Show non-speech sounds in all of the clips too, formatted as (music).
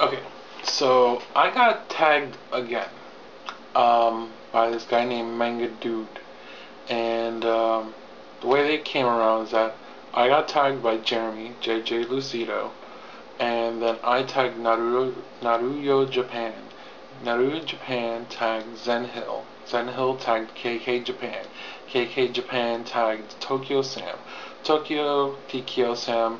Okay, so I got tagged again um, by this guy named Manga Dude, and um, the way they came around is that I got tagged by Jeremy JJ Lucido, and then I tagged Naruto Naruyo Japan. Naruyo Japan tagged Zen Hill. Zen Hill tagged KK Japan. KK Japan tagged Tokyo Sam. Tokyo TKO Sam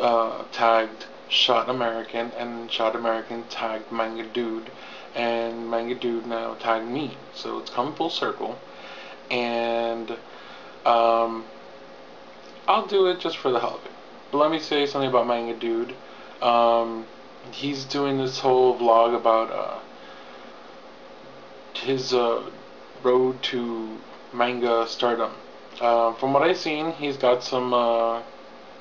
uh, tagged Shot American, and Shot American tagged Manga Dude, and Manga Dude now tagged me. So it's come full circle, and um, I'll do it just for the hell of it. But let me say something about Manga Dude. Um, he's doing this whole vlog about uh, his uh, road to manga stardom. Uh, from what I've seen, he's got some uh,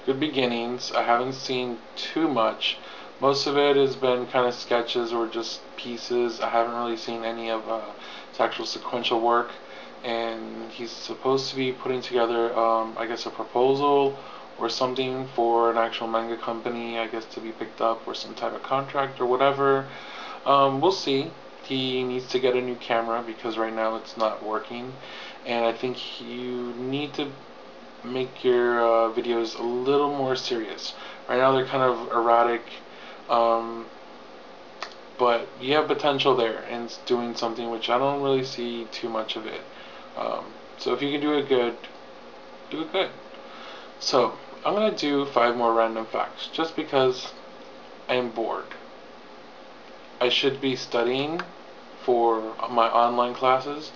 good beginnings. I haven't seen too much. Most of it has been kind of sketches or just pieces. I haven't really seen any of uh, his actual sequential work. And he's supposed to be putting together, um, I guess, a proposal or something for an actual manga company, I guess, to be picked up or some type of contract or whatever. Um, we'll see. He needs to get a new camera because right now it's not working. And I think you need to make your uh, videos a little more serious. Right now they're kind of erratic, um, but you have potential there and doing something which I don't really see too much of it. Um, so if you can do it good, do it good. So I'm going to do five more random facts just because I am bored. I should be studying for my online classes,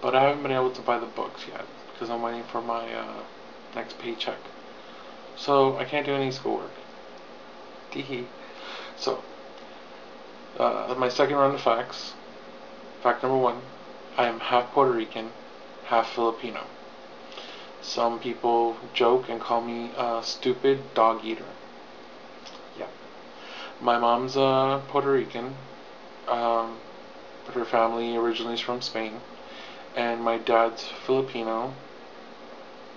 but I haven't been able to buy the books yet because I'm waiting for my uh, next paycheck. So I can't do any schoolwork. Teehee. So, uh, my second round of facts. Fact number one I am half Puerto Rican, half Filipino. Some people joke and call me a stupid dog eater. Yeah. My mom's uh, Puerto Rican, um, but her family originally is from Spain. And my dad's Filipino,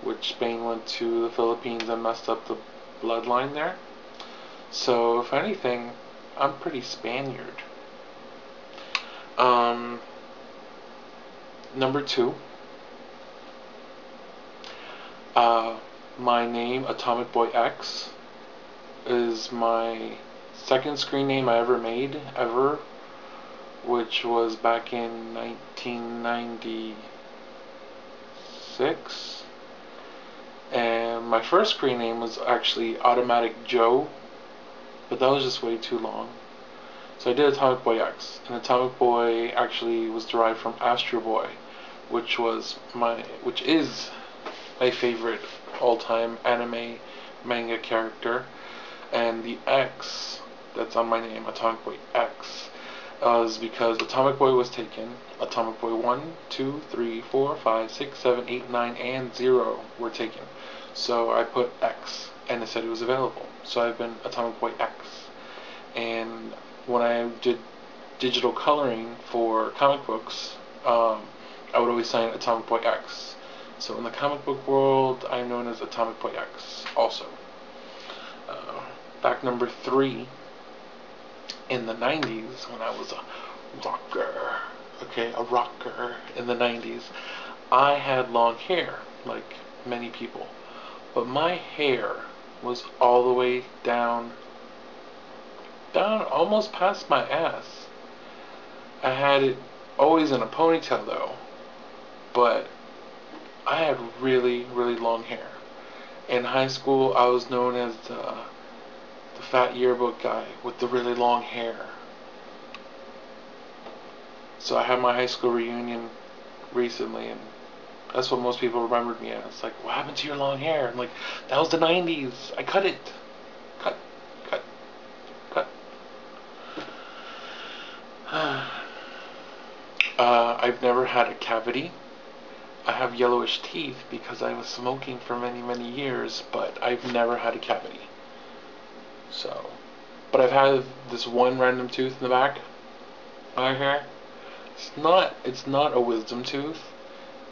which Spain went to the Philippines and messed up the bloodline there. So, if anything, I'm pretty Spaniard. Um, number two, uh, my name, Atomic Boy X, is my second screen name I ever made, ever, which was back in 1996 and my first screen name was actually Automatic Joe, but that was just way too long. So I did Atomic Boy X, and Atomic Boy actually was derived from Astro Boy, which was my, which is my favorite all-time anime manga character, and the X that's on my name, Atomic Boy X, was because Atomic Boy was taken. Atomic Boy 1, 2, 3, 4, 5, 6, 7, 8, 9, and 0 were taken. So I put X, and it said it was available. So I've been Atomic Boy X. And when I did digital coloring for comic books, um, I would always sign Atomic Boy X. So in the comic book world, I'm known as Atomic Boy X also. Uh, fact number three, in the 90s, when I was a rocker, okay, a rocker in the 90s, I had long hair, like many people. But my hair was all the way down, down almost past my ass. I had it always in a ponytail though, but I had really, really long hair. In high school, I was known as the, the fat yearbook guy with the really long hair. So I had my high school reunion recently, and that's what most people remembered me as. Like, what happened to your long hair? I'm like, that was the 90s. I cut it. Cut. Cut. Cut. (sighs) uh, I've never had a cavity. I have yellowish teeth because I was smoking for many, many years, but I've never had a cavity. So, but I've had this one random tooth in the back. Right here. It's not, it's not a wisdom tooth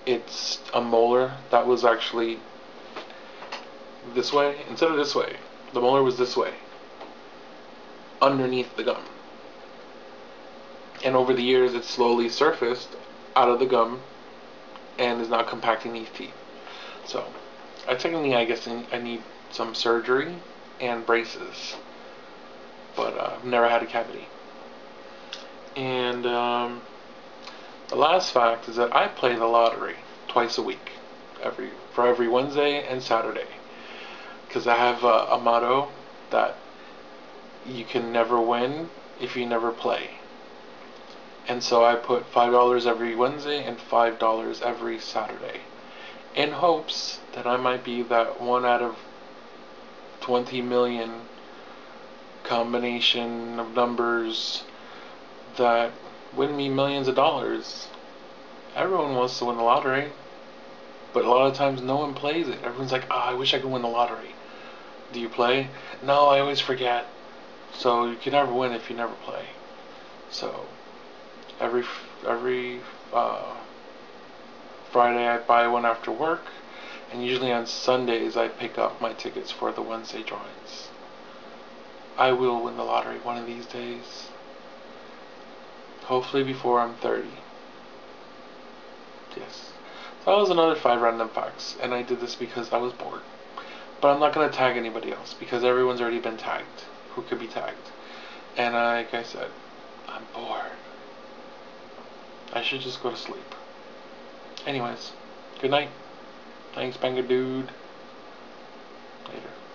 it's a molar that was actually this way instead of this way. The molar was this way. underneath the gum. And over the years, it slowly surfaced out of the gum and is now compacting these teeth. So, I technically, I guess, I need some surgery and braces, but uh, I've never had a cavity. And um, the last fact is that I play the lottery twice a week, every for every Wednesday and Saturday, because I have a, a motto that you can never win if you never play. And so I put $5 every Wednesday and $5 every Saturday in hopes that I might be that one out of 20 million combination of numbers that win me millions of dollars. Everyone wants to win the lottery, but a lot of times no one plays it. Everyone's like, oh, I wish I could win the lottery. Do you play? No, I always forget. So you can never win if you never play. So every every uh, Friday I buy one after work, and usually on Sundays I pick up my tickets for the Wednesday drawings. I will win the lottery one of these days. Hopefully before I'm 30. Yes. So that was another five random facts, and I did this because I was bored. But I'm not going to tag anybody else, because everyone's already been tagged who could be tagged. And like I said, I'm bored. I should just go to sleep. Anyways, good night. Thanks, Manga Dude. Later.